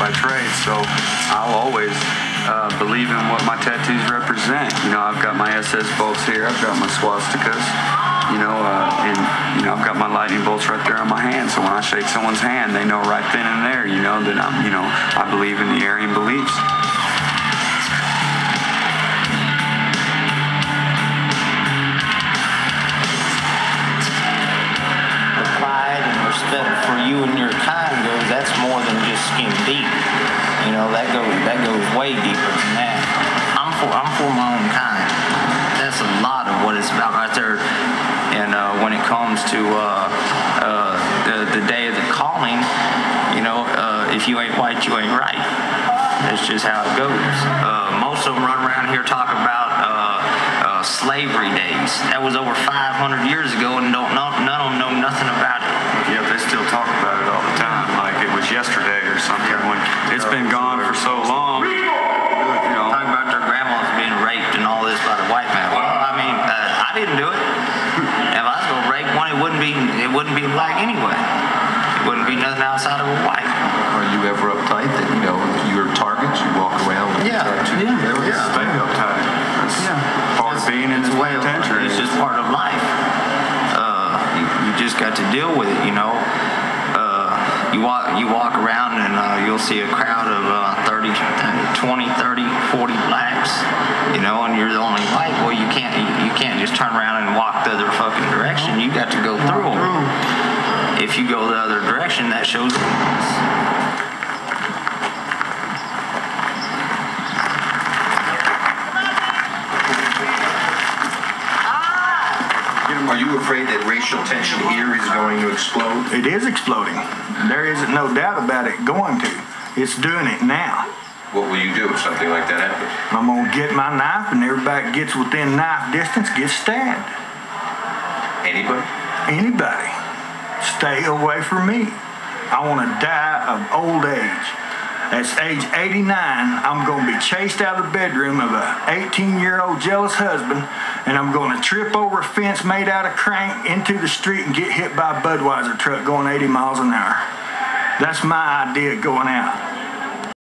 I'll always uh, believe in what my tattoos represent. You know, I've got my SS bolts here. I've got my swastikas. You know, uh, and you know, I've got my lightning bolts right there on my hand. So when I shake someone's hand, they know right then and there. You know that I'm, you know, I believe in the Aryan beliefs. the pride and respect for you and your kind that's more than just skin deep. You know, that goes that goes way deeper than that. I'm for I'm for my own kind. That's a lot of what it's about right there. And uh, when it comes to uh, uh, the the day of the calling, you know, uh, if you ain't white, you ain't right. That's just how it goes. Uh, most of them run around here talking about uh, uh, slavery days. That was over 500 years ago, and don't none, none of them know nothing about it. Yeah, they still talk about it all the time, like it was yesterday or something. When it's been gone for so long. You know, Talking about their grandmas being raped and all this by the white man. Well, I mean, uh, I didn't do it. If I was gonna rape one, it wouldn't be it wouldn't be black anyway. It wouldn't be nothing outside of a white. Are you ever uptight that, you know, you're targets, you walk around with Yeah, tattoos? yeah, stay uptight. That's part of being in It's the way of- penitentiary. It's just part of life. Uh, you, you just got to deal with it, you know. Uh, you walk you walk around and uh, you'll see a crowd of uh, 30, 20, 30, 40 blacks, you know, and you're the only white. Well, you can't you, you can't just turn around and walk the other fucking direction. You got to go through 'em. If you go the other direction, that shows weakness. Are you afraid that racial tension here is going to explode? It is exploding. There isn't no doubt about it going to. It's doing it now. What will you do if something like that happens? I'm gonna get my knife and everybody gets within knife distance gets stabbed. Anybody? Anybody. Stay away from me. I wanna die of old age. At age 89, I'm gonna be chased out of the bedroom of a 18 year old jealous husband and I'm gonna trip over a fence made out of crank into the street and get hit by a Budweiser truck going 80 miles an hour. That's my idea of going out.